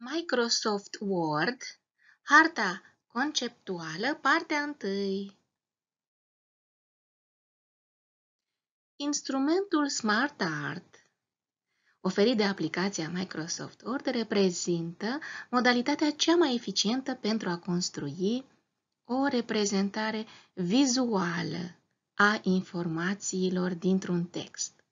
Microsoft Word, harta conceptuală, partea 1. Instrumentul SmartArt, oferit de aplicația Microsoft Word, reprezintă modalitatea cea mai eficientă pentru a construi o reprezentare vizuală a informațiilor dintr-un text.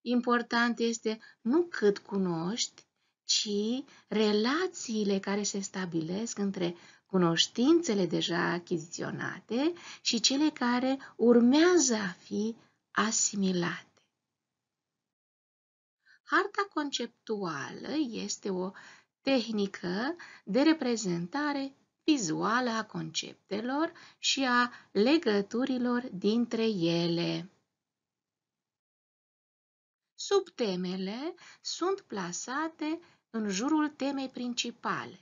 Important este nu cât cunoști, ci relațiile care se stabilesc între cunoștințele deja achiziționate și cele care urmează a fi asimilate. Harta conceptuală este o tehnică de reprezentare vizuală a conceptelor și a legăturilor dintre ele. Subtemele sunt plasate în jurul temei principale.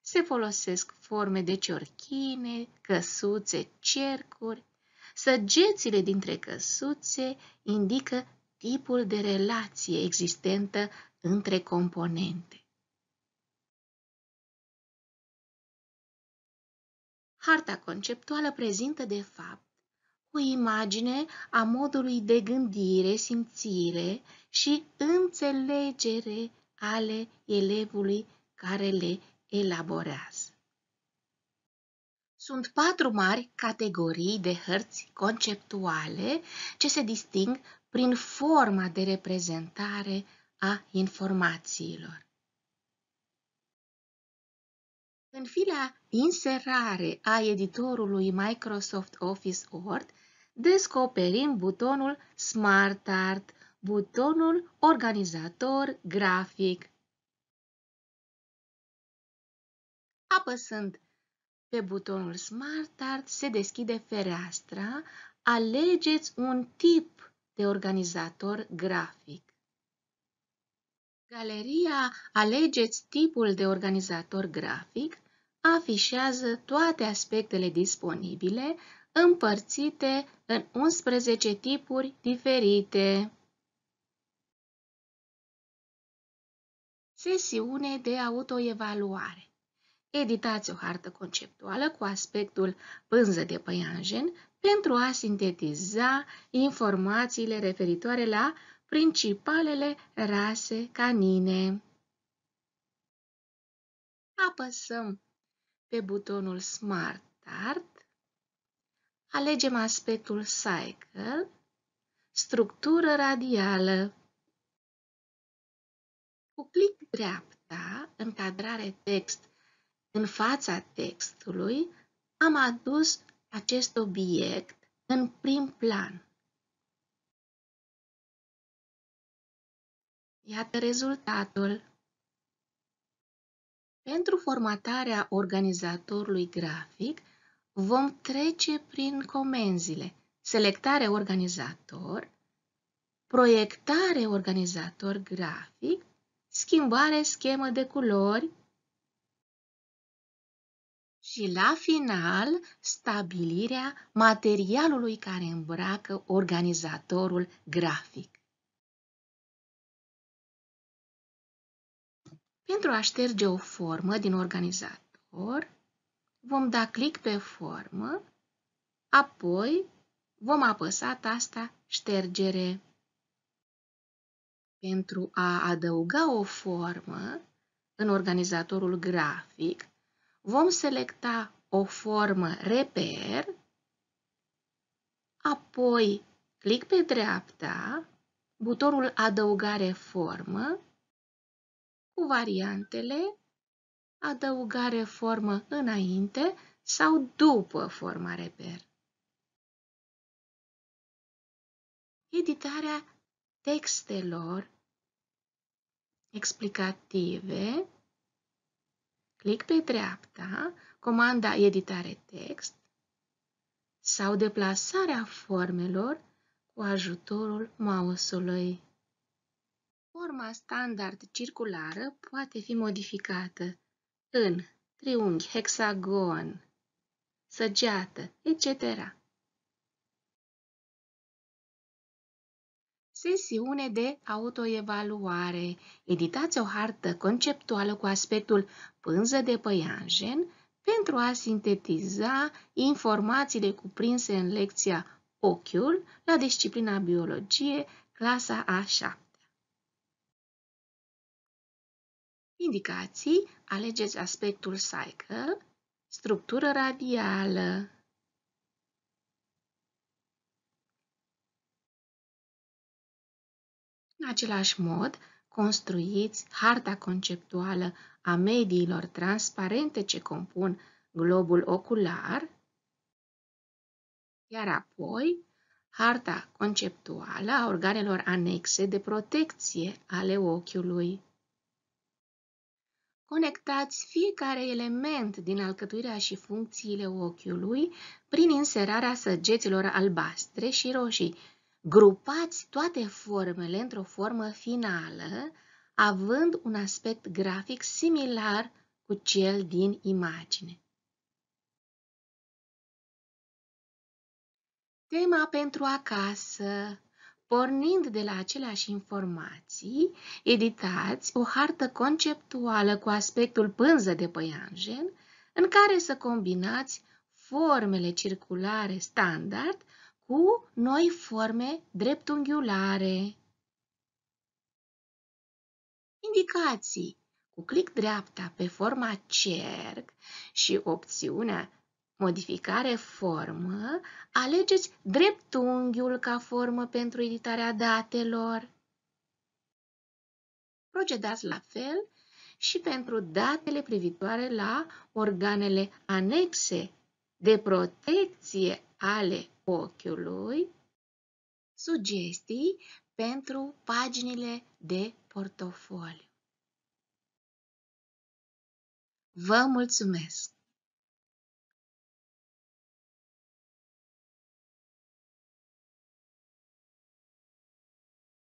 Se folosesc forme de ciorchine, căsuțe, cercuri. Săgețile dintre căsuțe indică tipul de relație existentă între componente. Harta conceptuală prezintă, de fapt, o imagine a modului de gândire, simțire și înțelegere ale elevului care le elaborează. Sunt patru mari categorii de hărți conceptuale ce se disting prin forma de reprezentare a informațiilor. În fila Inserare a editorului Microsoft Office Word, descoperim butonul Smart Art, butonul Organizator grafic. Apăsând pe butonul Smart Art se deschide fereastra, alegeți un tip de organizator grafic. Galeria Alegeți tipul de organizator grafic afișează toate aspectele disponibile împărțite în 11 tipuri diferite. Sesiune de autoevaluare Editați o hartă conceptuală cu aspectul pânză de păianjen pentru a sintetiza informațiile referitoare la principalele rase canine. Apăsăm pe butonul Smart Art, alegem aspectul Cycle, structură radială. Cu click dreapta, încadrare text în fața textului, am adus acest obiect în prim plan. Iată rezultatul. Pentru formatarea organizatorului grafic, vom trece prin comenzile selectare organizator, proiectare organizator grafic, schimbare schemă de culori și la final stabilirea materialului care îmbracă organizatorul grafic. Pentru a șterge o formă din organizator, vom da click pe formă, apoi vom apăsa tasta ștergere. Pentru a adăuga o formă în organizatorul grafic, vom selecta o formă reper, apoi click pe dreapta, butonul adăugare formă cu variantele adăugare formă înainte sau după forma reper. Editarea textelor explicative, clic pe dreapta, comanda Editare text sau deplasarea formelor cu ajutorul mouse-ului. Forma standard circulară poate fi modificată în triunghi, hexagon, săgeată, etc. Sesiune de autoevaluare. Editați o hartă conceptuală cu aspectul pânză de păianjen pentru a sintetiza informațiile cuprinse în lecția Ochiul la disciplina Biologie, clasa a 7. Indicații. Alegeți aspectul cycle, structură radială. În același mod, construiți harta conceptuală a mediilor transparente ce compun globul ocular, iar apoi harta conceptuală a organelor anexe de protecție ale ochiului. Conectați fiecare element din alcătuirea și funcțiile ochiului prin inserarea săgeților albastre și roșii. Grupați toate formele într-o formă finală, având un aspect grafic similar cu cel din imagine. Tema pentru acasă Pornind de la aceleași informații, editați o hartă conceptuală cu aspectul pânză de păianjen, în care să combinați formele circulare standard cu noi forme dreptunghiulare. Indicații. Cu click dreapta pe forma cerc și opțiunea modificare formă, alegeți dreptunghiul ca formă pentru editarea datelor. Procedați la fel și pentru datele privitoare la organele anexe de protecție ale ochiului, sugestii pentru paginile de portofoliu. Vă mulțumesc!